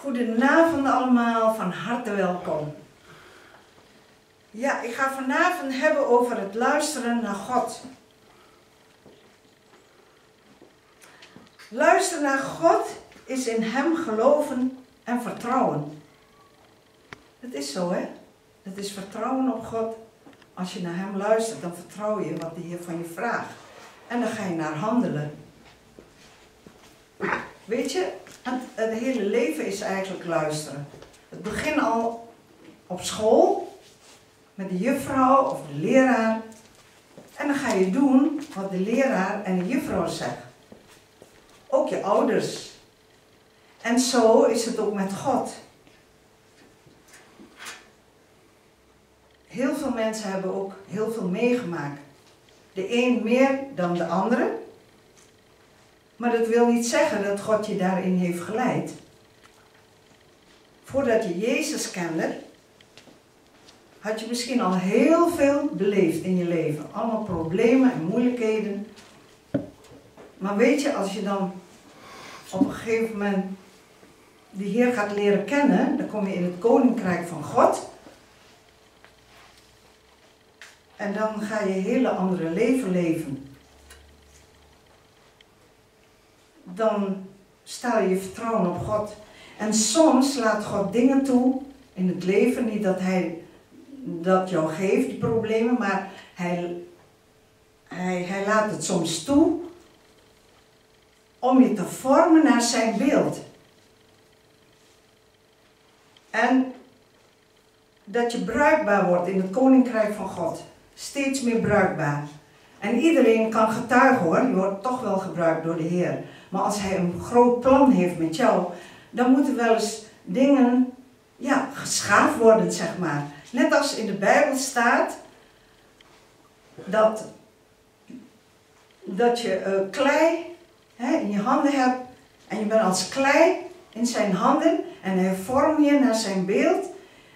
Goedenavond allemaal, van harte welkom. Ja, ik ga vanavond hebben over het luisteren naar God. Luisteren naar God is in Hem geloven en vertrouwen. Het is zo, hè? Het is vertrouwen op God. Als je naar Hem luistert, dan vertrouw je wat Heer van je vraagt. En dan ga je naar handelen. Weet je, het, hele leven is eigenlijk luisteren. Het begint al op school, met de juffrouw of de leraar. En dan ga je doen wat de leraar en de juffrouw zeggen. Ook je ouders. En zo is het ook met God. Heel veel mensen hebben ook heel veel meegemaakt. De een meer dan de andere. Maar dat wil niet zeggen dat God je daarin heeft geleid. Voordat je Jezus kende, had je misschien al heel veel beleefd in je leven. Allemaal problemen en moeilijkheden. Maar weet je, als je dan op een gegeven moment de Heer gaat leren kennen, dan kom je in het koninkrijk van God. En dan ga je hele andere leven leven. Dan stel je vertrouwen op God. En soms laat God dingen toe in het leven. Niet dat Hij dat jou geeft, die problemen, maar Hij, hij, hij laat het soms toe om je te vormen naar Zijn beeld. En dat je bruikbaar wordt in het koninkrijk van God. Steeds meer bruikbaar. En iedereen kan getuigen hoor, je wordt toch wel gebruikt door de Heer. Maar als Hij een groot plan heeft met jou, dan moeten wel eens dingen ja, geschaafd worden, zeg maar. Net als in de Bijbel staat dat, dat je klei hè, in je handen hebt en je bent als klei in zijn handen en hij vormt je naar zijn beeld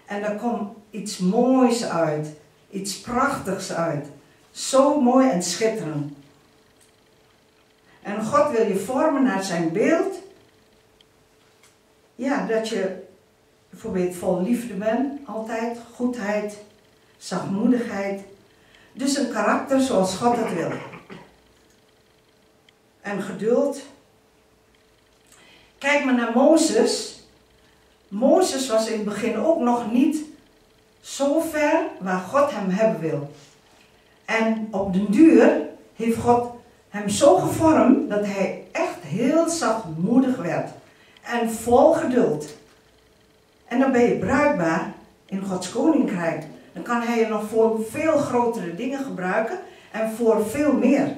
en er komt iets moois uit, iets prachtigs uit. Zo mooi en schitterend. En God wil je vormen naar zijn beeld. Ja, dat je bijvoorbeeld vol liefde bent, altijd, goedheid, zachtmoedigheid. Dus een karakter zoals God het wil. En geduld. Kijk maar naar Mozes. Mozes was in het begin ook nog niet zo ver waar God hem hebben wil. En op den duur heeft God hem zo gevormd dat hij echt heel zachtmoedig werd. En vol geduld. En dan ben je bruikbaar in Gods koninkrijk. Dan kan hij je nog voor veel grotere dingen gebruiken en voor veel meer.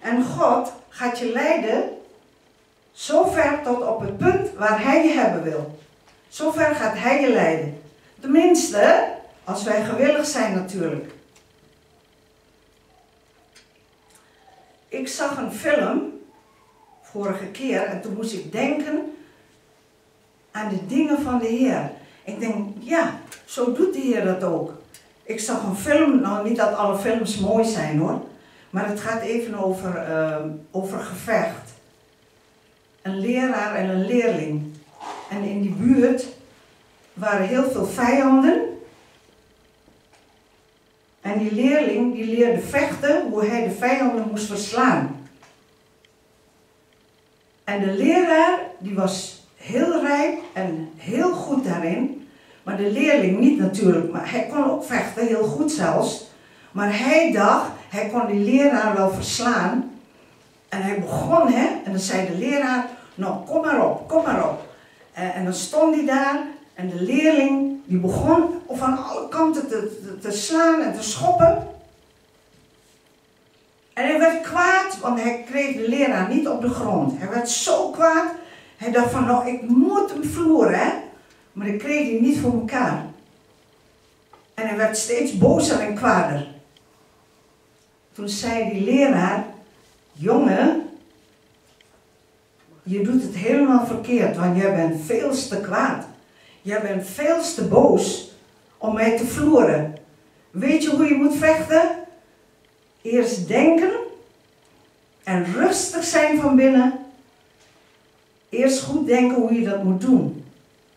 En God gaat je leiden zover tot op het punt waar Hij je hebben wil. Zover gaat Hij je leiden. Tenminste, als wij gewillig zijn natuurlijk. Ik zag een film vorige keer en toen moest ik denken aan de dingen van de Heer. Ik denk, ja, zo doet de Heer dat ook. Ik zag een film, nou niet dat alle films mooi zijn hoor, maar het gaat even over, uh, over gevecht. Een leraar en een leerling. En in die buurt waren heel veel vijanden. En die leerling die leerde vechten hoe hij de vijanden moest verslaan. En de leraar die was heel rijp en heel goed daarin. Maar de leerling niet natuurlijk, maar hij kon ook vechten, heel goed zelfs. Maar hij dacht, hij kon die leraar wel verslaan. En hij begon, hè, en dan zei de leraar, nou kom maar op, kom maar op. En, en dan stond hij daar en de leerling, die begon van alle kanten te, te, slaan en te schoppen. En hij werd kwaad, want hij kreeg de leraar niet op de grond. Hij werd zo kwaad. Hij dacht van, nou, ik moet hem vloeren, hè. Maar ik kreeg hij niet voor elkaar. En hij werd steeds bozer en kwader. Toen zei die leraar, jongen, je doet het helemaal verkeerd, want jij bent veel te kwaad. Jij bent veel te boos om mij te vloeren. Weet je hoe je moet vechten? Eerst denken en rustig zijn van binnen. Eerst goed denken hoe je dat moet doen.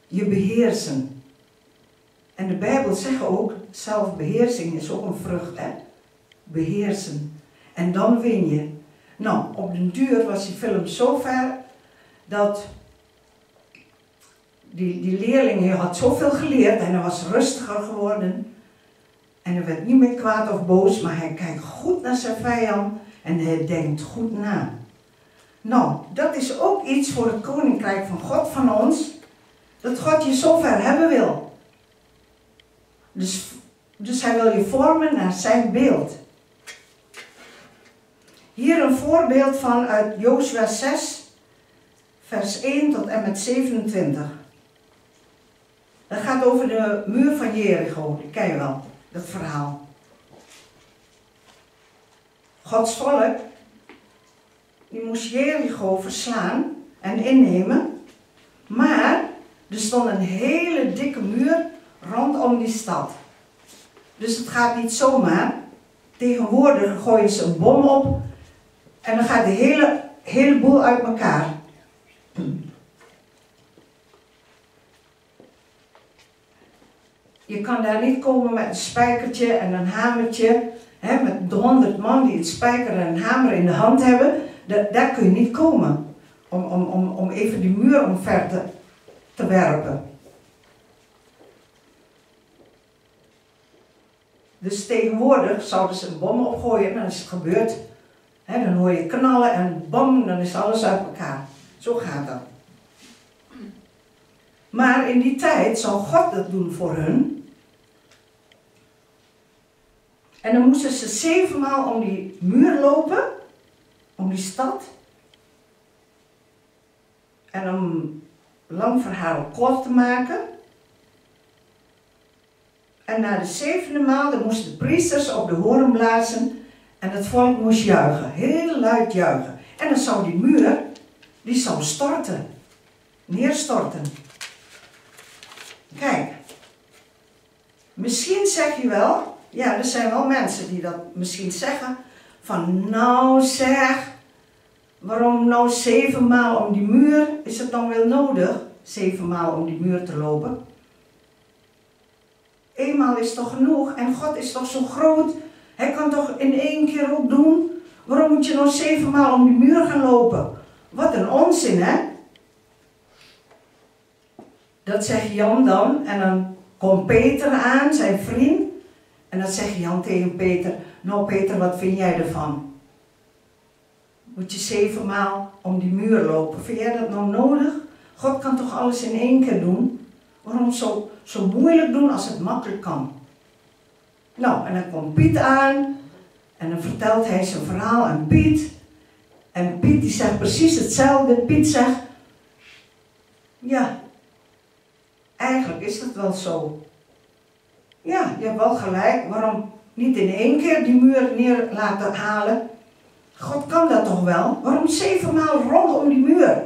Je beheersen. En de Bijbel zegt ook, zelfbeheersing is ook een vrucht, hè? Beheersen. En dan win je. Nou, op den duur was die film zo ver dat die, die leerling had zoveel geleerd en hij was rustiger geworden. En hij werd niet meer kwaad of boos, maar hij kijkt goed naar zijn vijand en hij denkt goed na. Nou, dat is ook iets voor het koninkrijk van God van ons, dat God je zover hebben wil. Dus, dus hij wil je vormen naar zijn beeld. Hier een voorbeeld van uit Jozua 6, vers 1 tot en met 27. Dat gaat over de muur van Jericho, die ken je wel, dat verhaal. Gods volk, die moest Jericho verslaan en innemen, maar er stond een hele dikke muur rondom die stad. Dus het gaat niet zomaar. Tegenwoordig gooien ze een bom op en dan gaat de hele, hele boel uit elkaar. Je kan daar niet komen met een spijkertje en een hamertje. Hè, met de honderd man die het spijker en een hamer in de hand hebben. Daar, kun je niet komen. Om, om, om, om even die muur omver te, te werpen. Dus tegenwoordig zouden ze een bom opgooien en dan is het gebeurd. Dan hoor je knallen en bam, dan is alles uit elkaar. Zo gaat dat. Maar in die tijd zou God dat doen voor hun. En dan moesten ze zevenmaal om die muur lopen, om die stad. En om lang verhaal kort te maken. En na de zevende maal dan moesten de priesters op de hoorn blazen en het volk moest juichen, heel luid juichen. En dan zou die muur, die zou storten, neerstorten. Kijk, misschien zeg je wel, ja, er zijn wel mensen die dat misschien zeggen, van nou zeg, waarom nou zevenmaal om die muur? Is het dan wel nodig, zevenmaal om die muur te lopen? Eenmaal is toch genoeg en God is toch zo groot hij kan toch in één keer ook doen? Waarom moet je nog zevenmaal om die muur gaan lopen? Wat een onzin, hè? Dat zegt Jan dan. En dan komt Peter aan, zijn vriend. En dan zegt Jan tegen Peter: Nou, Peter, wat vind jij ervan? Moet je zevenmaal om die muur lopen? Vind jij dat nou nodig? God kan toch alles in één keer doen? Waarom zo, zo moeilijk doen als het makkelijk kan? Nou, en dan komt Piet aan en dan vertelt hij zijn verhaal aan Piet. En Piet die zegt precies hetzelfde. Piet zegt, ja, eigenlijk is dat wel zo. Ja, je hebt wel gelijk. Waarom niet in één keer die muur neer laten halen? God kan dat toch wel? Waarom zevenmaal rondom die muur?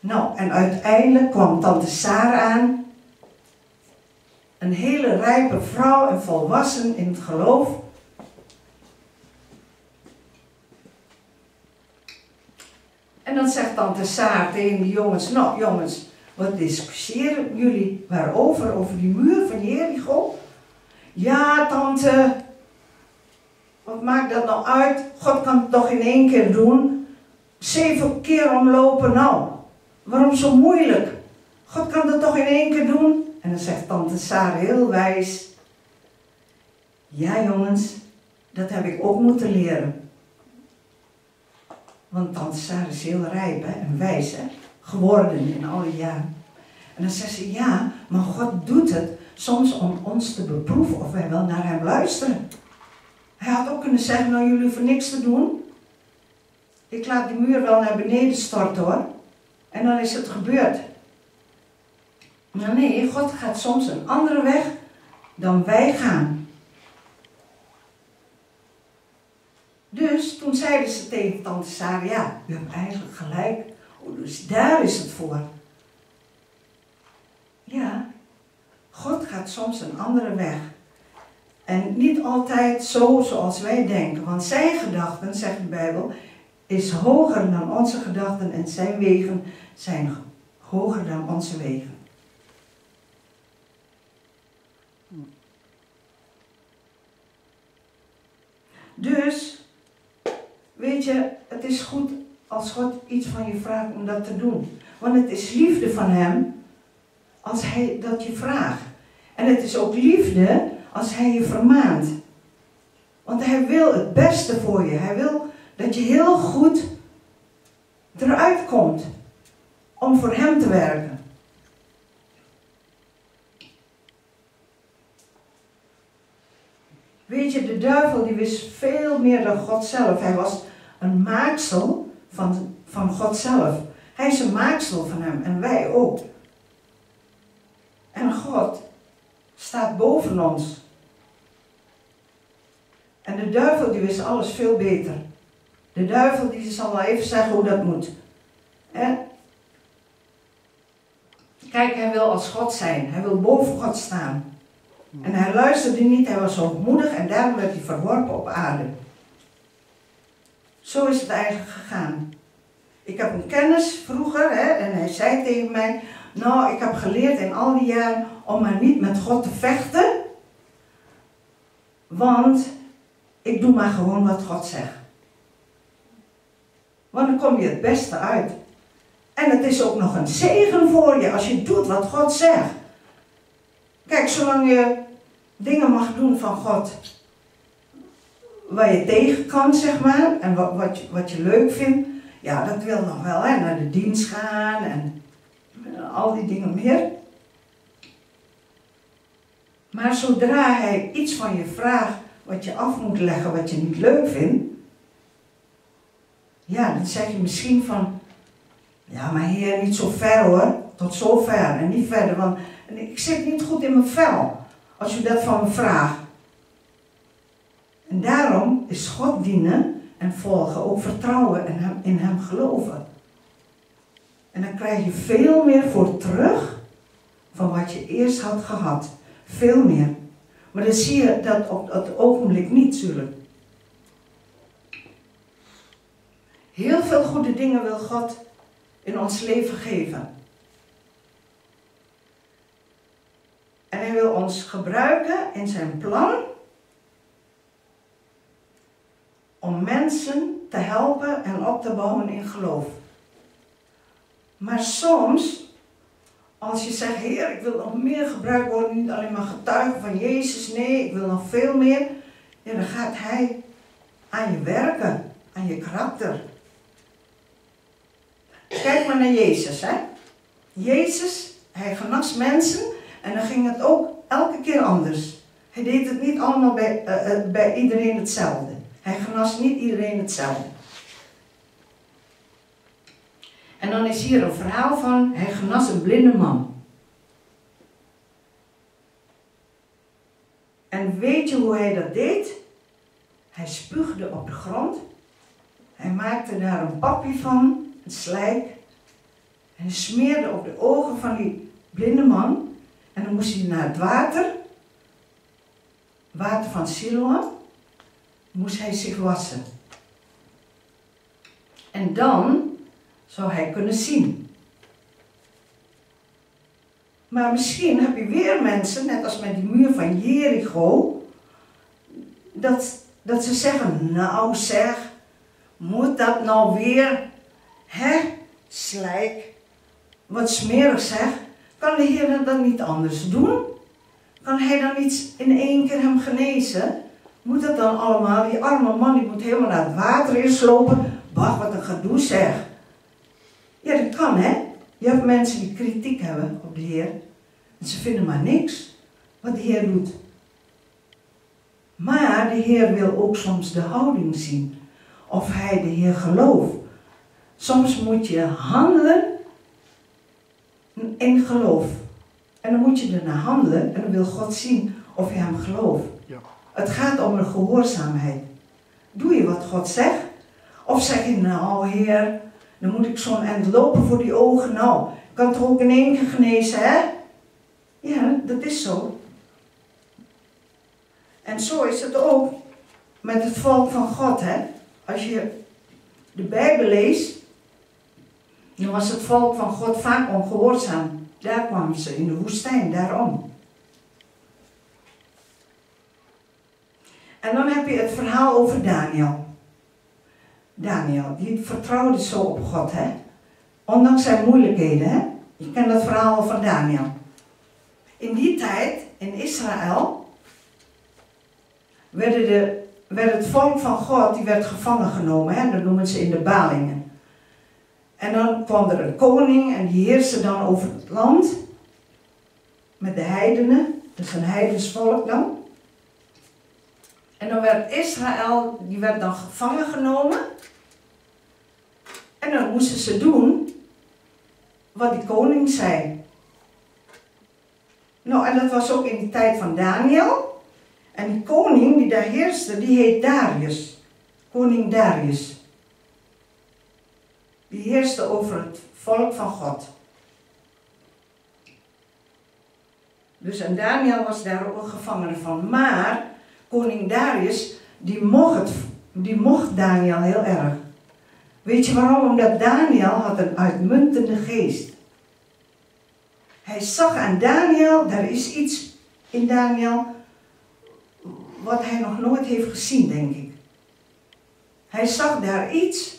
Nou, en uiteindelijk kwam tante Sarah aan een hele rijpe vrouw en volwassen in het geloof. En dan zegt tante Saar tegen de jongens, nou jongens, wat discussiëren jullie waarover? Over die muur van Jericho? Ja, tante, wat maakt dat nou uit? God kan het toch in één keer doen? Zeven keer omlopen, nou, waarom zo moeilijk? God kan dat toch in één keer doen? En dan zegt tante Sarah heel wijs, ja jongens, dat heb ik ook moeten leren. Want tante Sarah is heel rijp hè, en wijs hè, geworden in alle jaren. En dan zegt ze, ja, maar God doet het soms om ons te beproeven of wij wel naar hem luisteren. Hij had ook kunnen zeggen, nou jullie hoeven niks te doen. Ik laat die muur wel naar beneden storten hoor. En dan is het gebeurd. Maar nee, God gaat soms een andere weg dan wij gaan. Dus toen zeiden ze tegen tante Sarah, ja, u hebt eigenlijk gelijk. Dus daar is het voor. Ja, God gaat soms een andere weg. En niet altijd zo zoals wij denken. Want zijn gedachten, zegt de Bijbel, is hoger dan onze gedachten en zijn wegen zijn hoger dan onze wegen. Dus, weet je, het is goed als God iets van je vraagt om dat te doen. Want het is liefde van Hem als Hij dat je vraagt. En het is ook liefde als Hij je vermaant. Want Hij wil het beste voor je. Hij wil dat je heel goed eruit komt om voor Hem te werken. Weet je, de duivel die wist veel meer dan God zelf. Hij was een maaksel van, van God zelf. Hij is een maaksel van Hem en wij ook. En God staat boven ons. En de duivel die wist alles veel beter. De duivel die zal wel even zeggen hoe dat moet. Kijk, hij wil als God zijn. Hij wil boven God staan. En hij luisterde niet, hij was hoogmoedig en daarom werd hij verworpen op aarde. Zo is het eigenlijk gegaan. Ik heb een kennis vroeger hè, en hij zei tegen mij, nou ik heb geleerd in al die jaren om maar niet met God te vechten, want ik doe maar gewoon wat God zegt. Want dan kom je het beste uit. En het is ook nog een zegen voor je als je doet wat God zegt. Kijk, zolang je dingen mag doen van God waar je tegen kan, zeg maar, en wat, wat, je, wat je leuk vindt, ja, dat wil nog wel, hè, naar de dienst gaan en al die dingen meer. Maar zodra hij iets van je vraagt wat je af moet leggen, wat je niet leuk vindt, ja, dan zeg je misschien van, ja, maar heer, niet zo ver hoor, tot zo ver en niet verder, want ik zit niet goed in mijn vel als u dat van me vraagt. En daarom is God dienen en volgen ook vertrouwen en hem, in Hem geloven. En dan krijg je veel meer voor terug van wat je eerst had gehad. Veel meer. Maar dan zie je dat op het ogenblik niet, zullen. Heel veel goede dingen wil God in ons leven geven. En hij wil ons gebruiken in zijn plan om mensen te helpen en op te bouwen in geloof. Maar soms, als je zegt, Heer, ik wil nog meer gebruikt worden, niet alleen maar getuigen van Jezus, nee, ik wil nog veel meer, ja, dan gaat Hij aan je werken, aan je karakter. Kijk maar naar Jezus, hè. Jezus, Hij genas mensen en dan ging het ook elke keer anders. Hij deed het niet allemaal bij, uh, uh, bij iedereen hetzelfde. Hij genas niet iedereen hetzelfde. En dan is hier een verhaal van, hij genas een blinde man. En weet je hoe hij dat deed? Hij spuugde op de grond. Hij maakte daar een papje van, een slijk. En smeerde op de ogen van die blinde man. En dan moest hij naar het water, water van Siloam, moest hij zich wassen. En dan zou hij kunnen zien. Maar misschien heb je weer mensen, net als met die muur van Jericho, dat, dat ze zeggen, nou zeg, moet dat nou weer, hè, slijk, wat smerig zeg, kan de Heer dan niet anders doen? Kan hij dan niet in één keer hem genezen? Moet dat dan allemaal? Die arme man die moet helemaal naar het water inslopen. Bah, wat een gedoe zeg. Ja, dat kan hè. Je hebt mensen die kritiek hebben op de Heer. En ze vinden maar niks wat de Heer doet. Maar de Heer wil ook soms de houding zien. Of hij de Heer gelooft. Soms moet je handelen in geloof. En dan moet je ernaar handelen en dan wil God zien of je hem gelooft. Het gaat om een gehoorzaamheid. Doe je wat God zegt? Of zeg je, nou heer, dan moet ik zo'n eind lopen voor die ogen. Nou, ik kan toch ook in één keer genezen, hè? Ja, dat is zo. En zo is het ook met het volk van God. Hè? Als je de Bijbel leest, dan was het volk van God vaak ongehoorzaam. Daar kwamen ze in de woestijn, daarom. En dan heb je het verhaal over Daniel. Daniel, die vertrouwde zo op God, hè? Ondanks zijn moeilijkheden, hè? Je kent dat verhaal van Daniel. In die tijd, in Israël, werden de, werd het volk van God, die werd gevangen genomen, hè? dat noemen ze in de balingen. En dan kwam er een koning en die heerste dan over het land, met de heidenen, dus een heidens volk dan. En dan werd Israël, die werd dan gevangen genomen. En dan moesten ze doen wat die koning zei. Nou, en dat was ook in de tijd van Daniel. En die koning die daar heerste, die heet Darius. Koning Darius. Die heerste over het volk van God. Dus en Daniel was daar ook een gevangene van. Maar koning Darius, die mocht, die mocht Daniel heel erg. Weet je waarom? Omdat Daniel had een uitmuntende geest. Hij zag aan Daniel, daar is iets in Daniel wat hij nog nooit heeft gezien, denk ik. Hij zag daar iets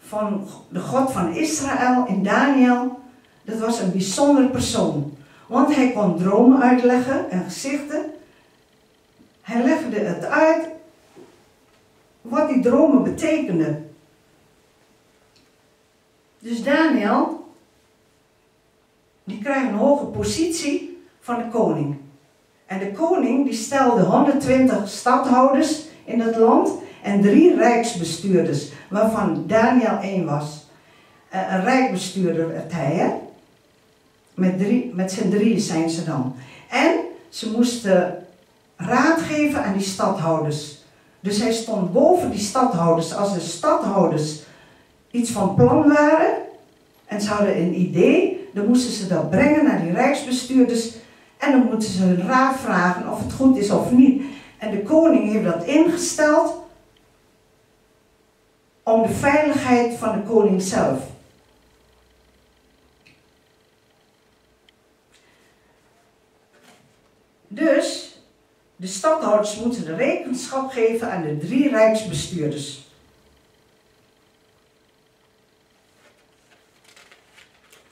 van de God van Israël in Daniel. Dat was een bijzonder persoon. Want hij kon dromen uitleggen en gezichten. Hij legde het uit wat die dromen betekenden. Dus Daniel, die krijgt een hoge positie van de koning. En de koning die stelde 120 stadhouders in het land en drie rijksbestuurders, waarvan Daniel één was. Eh, een rijksbestuurder werd hij, hè? Met, drie, met z'n drieën zijn ze dan. En ze moesten raad geven aan die stadhouders. Dus hij stond boven die stadhouders. Als de stadhouders iets van plan waren en ze hadden een idee, dan moesten ze dat brengen naar die rijksbestuurders en dan moeten ze hun raad vragen of het goed is of niet. En de koning heeft dat ingesteld om de veiligheid van de koning zelf. Dus de stadhouders moeten de rekenschap geven aan de drie rijksbestuurders.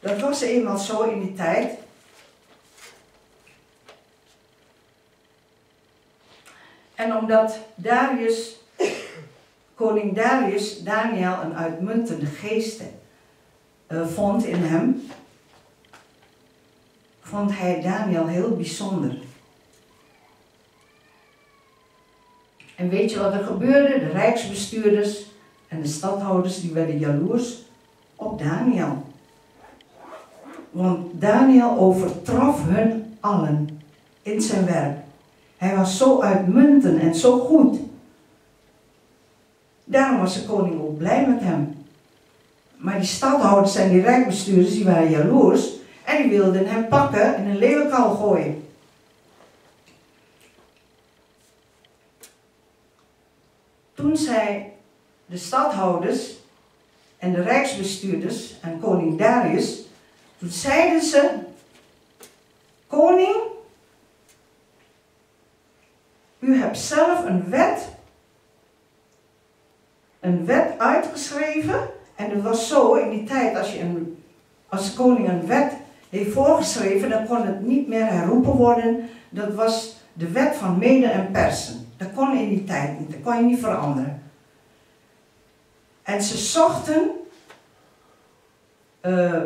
Dat was eenmaal zo in die tijd. En omdat Darius, koning Darius, Daniel een uitmuntende geest uh, vond in hem, vond hij Daniel heel bijzonder. En weet je wat er gebeurde? De rijksbestuurders en de stadhouders die werden jaloers op Daniel. Want Daniel overtrof hun allen in zijn werk. Hij was zo uitmuntend en zo goed. Daarom was de koning ook blij met hem. Maar die stadhouders en die rijkbestuurders die waren jaloers en die wilden hem pakken en een leeuwenkal gooien. Toen zei de stadhouders en de rijksbestuurders en koning Darius toen zeiden ze, koning, u hebt zelf een wet, een wet uitgeschreven. En het was zo in die tijd, als, je een, als koning een wet heeft voorgeschreven, dan kon het niet meer herroepen worden. Dat was de wet van mede en persen. Dat kon in die tijd niet, dat kon je niet veranderen. En ze zochten uh,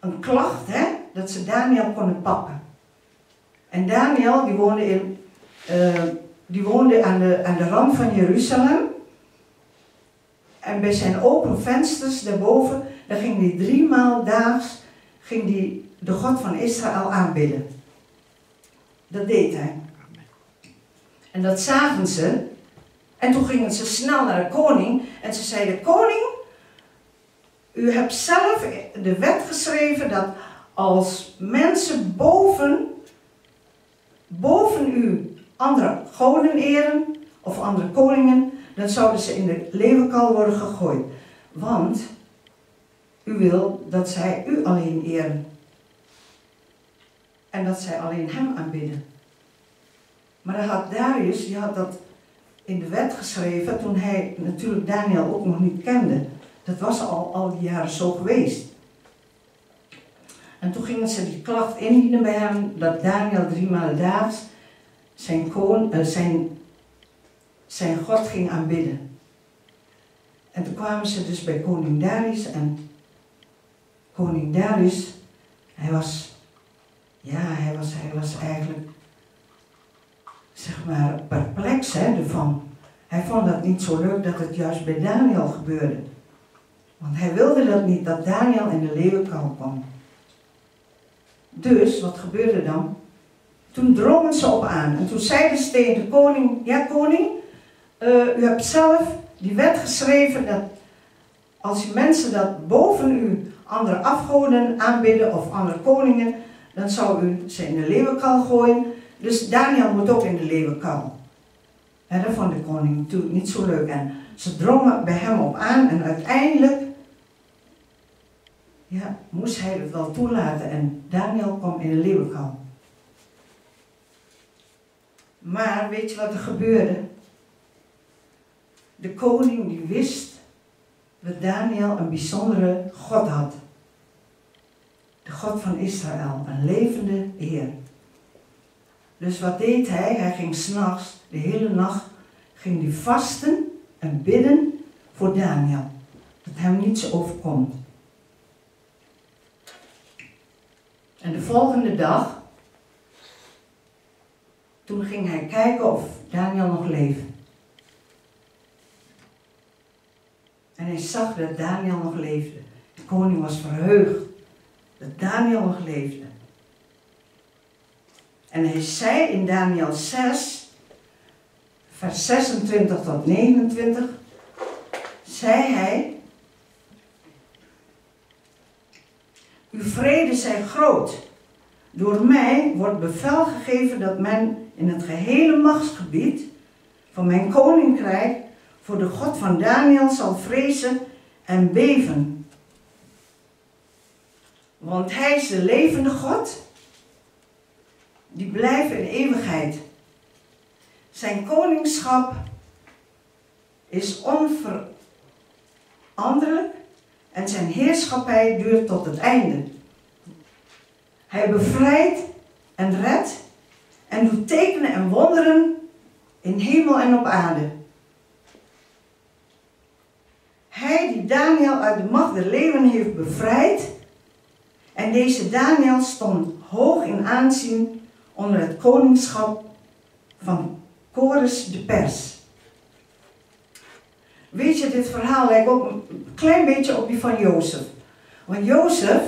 een klacht, hè, dat ze Daniel konden pakken. En Daniel, die woonde, in, uh, die woonde aan, de, aan de rand van Jeruzalem. En bij zijn open vensters daarboven, daar ging hij drie maal daags ging die de God van Israël aanbidden. Dat deed hij. En dat zagen ze. En toen gingen ze snel naar de koning. En ze zeiden, koning, u hebt zelf de wet geschreven dat als mensen boven, boven u andere goden eren of andere koningen, dan zouden ze in de leeuwenkal worden gegooid. Want u wil dat zij u alleen eren. En dat zij alleen hem aanbidden. Maar dan had Darius, die had dat in de wet geschreven toen hij natuurlijk Daniel ook nog niet kende. Dat was al, al die jaren zo geweest. En toen gingen ze die klacht indienen bij hem dat Daniel driemaal daags zijn, uh, zijn, zijn God ging aanbidden. En toen kwamen ze dus bij koning Darius en koning Darius, hij was, ja, hij was, hij was eigenlijk, zeg maar, perplex hè, ervan. Hij vond dat niet zo leuk dat het juist bij Daniel gebeurde. Want hij wilde dat niet, dat Daniel in de leeuwenkamp kwam. Dus, wat gebeurde dan? Toen drongen ze op aan. En toen zeiden ze tegen de koning, ja koning, uh, u hebt zelf die wet geschreven dat als je mensen dat boven u andere afgoden aanbidden of andere koningen, dan zou u ze in de leeuwenkal gooien. Dus Daniel moet ook in de leeuwenkal. En dat vond de koning natuurlijk niet zo leuk. En ze drongen bij hem op aan en uiteindelijk ja, moest hij het wel toelaten en Daniel kwam in de leeuwenkal. Maar weet je wat er gebeurde? De koning die wist dat Daniel een bijzondere God had. De God van Israël, een levende Heer. Dus wat deed hij? Hij ging s'nachts, de hele nacht, ging hij vasten en bidden voor Daniel. Dat hem niets overkomt. En de volgende dag, toen ging hij kijken of Daniel nog leefde. En hij zag dat Daniel nog leefde. De koning was verheugd dat Daniel nog leefde. En hij zei in Daniel 6, vers 26 tot 29, zei hij, Uw vrede zij groot. Door mij wordt bevel gegeven dat men in het gehele machtsgebied van mijn koninkrijk voor de God van Daniel zal vrezen en beven. Want hij is de levende God, die blijft in eeuwigheid. Zijn koningschap is onveranderlijk en zijn heerschappij duurt tot het einde. Hij bevrijdt en redt en doet tekenen en wonderen in hemel en op aarde. Hij die Daniel uit de macht der leeuwen heeft bevrijd, en deze Daniel stond hoog in aanzien onder het koningschap van Chorus de Pers. Weet je, dit verhaal lijkt ook een klein beetje op die van Jozef. Want Jozef,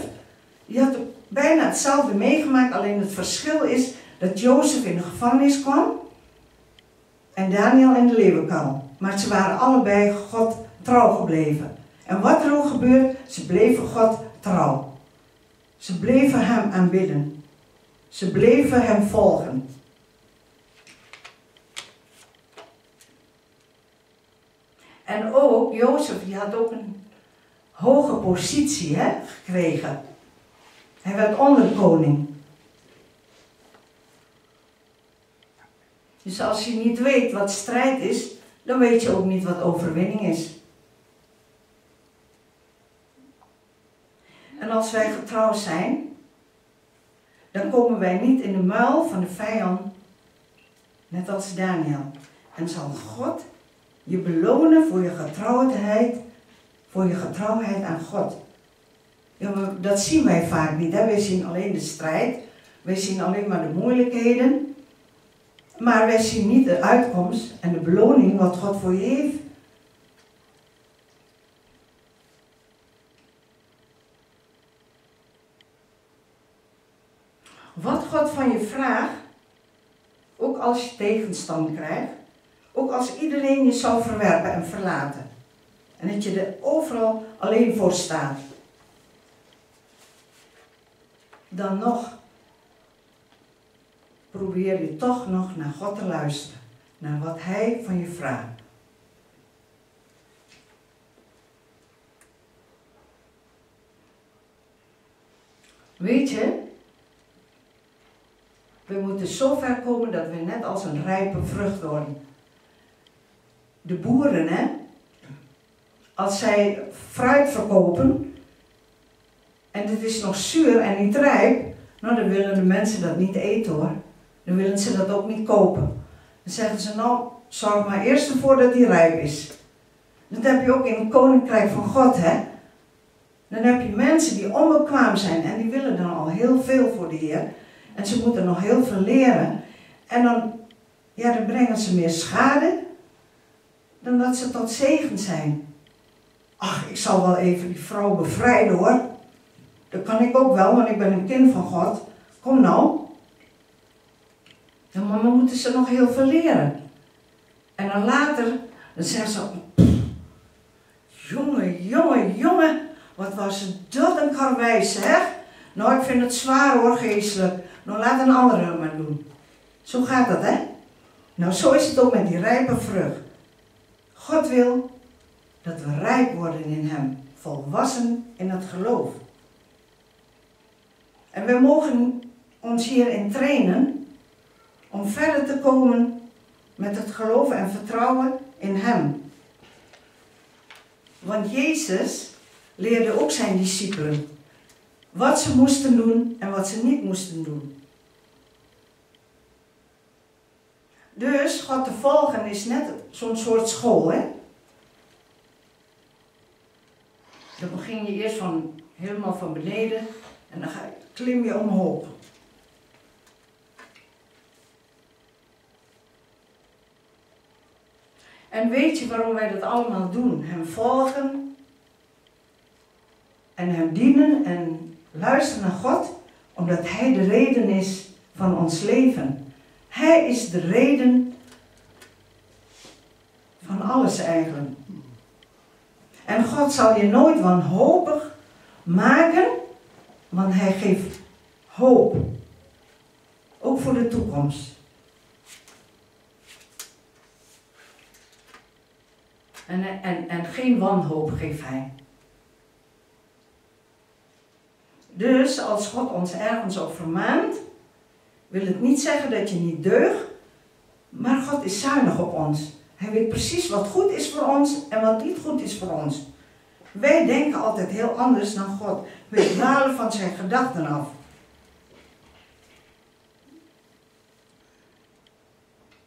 die had bijna hetzelfde meegemaakt, alleen het verschil is dat Jozef in de gevangenis kwam en Daniel in de leeuwenkal. Maar ze waren allebei God trouw gebleven. En wat er ook gebeurt, ze bleven God trouw. Ze bleven hem aanbidden. Ze bleven hem volgen. En ook Jozef, die had ook een hoge positie hè, gekregen. Hij werd onderkoning. Dus als je niet weet wat strijd is, dan weet je ook niet wat overwinning is. En als wij getrouw zijn, dan komen wij niet in de muil van de vijand, net als Daniel. En zal God je belonen voor je getrouwheid, voor je getrouwheid aan God. Dat zien wij vaak niet. Wij zien alleen de strijd, wij zien alleen maar de moeilijkheden, maar wij zien niet de uitkomst en de beloning wat God voor je heeft. Wat God van je vraagt, ook als je tegenstand krijgt, ook als iedereen je zou verwerpen en verlaten. En dat je er overal alleen voor staat. Dan nog probeer je toch nog naar God te luisteren. Naar wat Hij van je vraagt. Weet je, we moeten zo ver komen dat we net als een rijpe vrucht worden. De boeren, hè, als zij fruit verkopen en het is nog zuur en niet rijp, nou dan willen de mensen dat niet eten hoor. Dan willen ze dat ook niet kopen. Dan zeggen ze nou, zorg maar eerst ervoor dat die rijp is. Dat heb je ook in het koninkrijk van God, hè. Dan heb je mensen die onbekwaam zijn en die willen dan al heel veel voor de Heer. En ze moeten nog heel veel leren. En dan, ja, dan brengen ze meer schade dan dat ze tot zegen zijn. Ach, ik zal wel even die vrouw bevrijden hoor. Dat kan ik ook wel, want ik ben een kind van God. Kom nou. Dan mama moeten ze nog heel veel leren. En dan later, dan zeggen ze, jongen, jongen, jongen, wat was dat een karwei zeg. Nou, ik vind het zwaar hoor, geestelijk. Nou, laat een andere maar doen. Zo gaat dat, hè? Nou, zo is het ook met die rijpe vrucht. God wil dat we rijp worden in Hem, volwassen in het geloof. En we mogen ons hierin trainen om verder te komen met het geloof en vertrouwen in Hem. Want Jezus leerde ook zijn discipelen wat ze moesten doen en wat ze niet moesten doen. Dus God te volgen is net zo'n soort school, hè? Dan begin je eerst van helemaal van beneden en dan klim je omhoog. En weet je waarom wij dat allemaal doen? Hem volgen en hem dienen en luisteren naar God, omdat Hij de reden is van ons leven. Hij is de reden van alles eigenlijk. En God zal je nooit wanhopig maken, want Hij geeft hoop. Ook voor de toekomst. En, en, en geen wanhoop geeft Hij. Dus als God ons ergens op vermaant, wil het niet zeggen dat je niet deugt, maar God is zuinig op ons. Hij weet precies wat goed is voor ons en wat niet goed is voor ons. Wij denken altijd heel anders dan God. We dwalen van zijn gedachten af.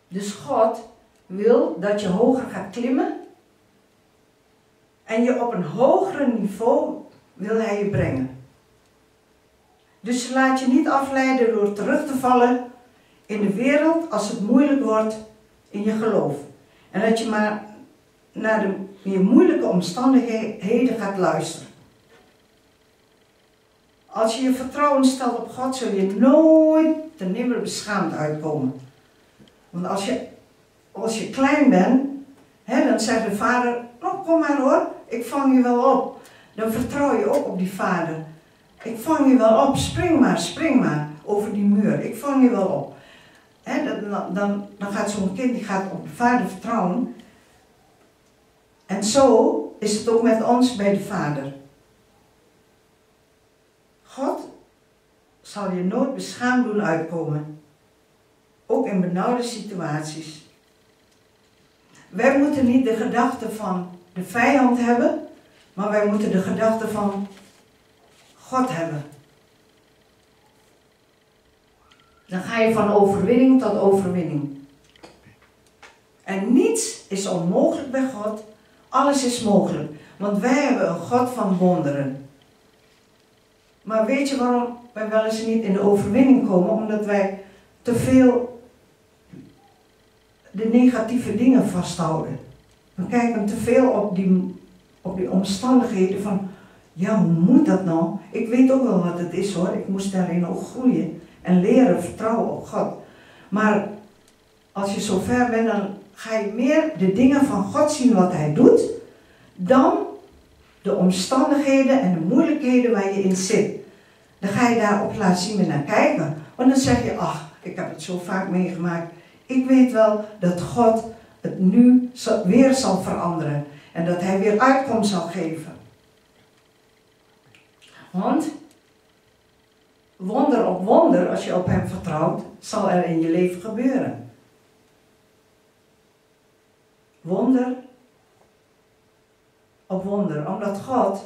Dus God wil dat je hoger gaat klimmen. En je op een hoger niveau wil hij je brengen. Dus laat je niet afleiden door terug te vallen in de wereld als het moeilijk wordt in je geloof. En dat je maar naar de meer moeilijke omstandigheden gaat luisteren. Als je je vertrouwen stelt op God, zul je nooit te nimmer beschaamd uitkomen. Want als je, als je klein bent, hè, dan zegt de vader, oh, kom maar hoor, ik vang je wel op. Dan vertrouw je ook op die vader. Ik vang je wel op, spring maar, spring maar over die muur. Ik vang je wel op. Dan, dan, dan gaat zo'n kind die gaat op de vader vertrouwen. En zo is het ook met ons bij de vader. God zal je nooit beschaamd doen uitkomen. Ook in benauwde situaties. Wij moeten niet de gedachten van de vijand hebben, maar wij moeten de gedachten van God hebben. Dan ga je van overwinning tot overwinning. En niets is onmogelijk bij God. Alles is mogelijk. Want wij hebben een God van wonderen. Maar weet je waarom wij wel eens niet in de overwinning komen? Omdat wij te veel de negatieve dingen vasthouden. We kijken te veel op die, op die omstandigheden van ja, hoe moet dat nou? Ik weet ook wel wat het is hoor. Ik moest daarin ook groeien en leren vertrouwen op God. Maar als je zo ver bent, dan ga je meer de dingen van God zien wat Hij doet, dan de omstandigheden en de moeilijkheden waar je in zit. Dan ga je daar op zien naar kijken. Want dan zeg je, ach, Ik heb het zo vaak meegemaakt. Ik weet wel dat God het nu weer zal veranderen. En dat hij weer uitkomst zal geven. Want wonder op wonder, als je op hem vertrouwt, zal er in je leven gebeuren. Wonder op wonder. Omdat God,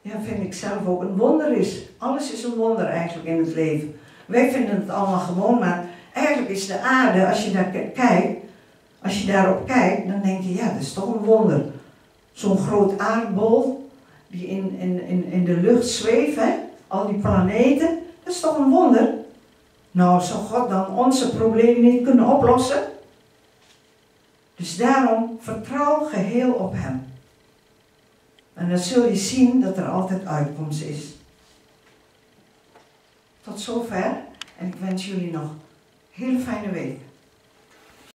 ja, vind ik zelf ook, een wonder is. Alles is een wonder eigenlijk in het leven. Wij vinden het allemaal gewoon, maar eigenlijk is de aarde, als je daar kijkt, als je daarop kijkt, dan denk je, ja, dat is toch een wonder. Zo'n groot aardbol die in, in, in, in de lucht hè? al die planeten, dat is toch een wonder? Nou, zou God dan onze problemen niet kunnen oplossen? Dus daarom vertrouw geheel op Hem. En dan zul je zien dat er altijd uitkomst is. Tot zover en ik wens jullie nog een hele fijne week.